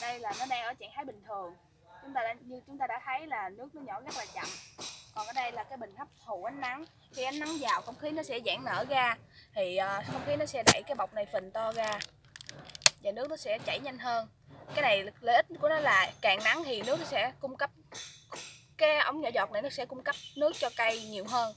đây là nó đang ở trạng thái bình thường. Chúng ta đã, như chúng ta đã thấy là nước nó nhỏ rất là chậm. Còn ở đây là cái bình hấp thụ ánh nắng. Khi ánh nắng vào không khí nó sẽ giãn nở ra. Thì ờ, không khí nó sẽ đẩy cái bọc này phình to ra. Và nước nó sẽ chảy nhanh hơn. Cái này lợi ích của nó là càng nắng thì nước nó sẽ cung cấp cái ống nhỏ giọt này nó sẽ cung cấp nước cho cây nhiều hơn.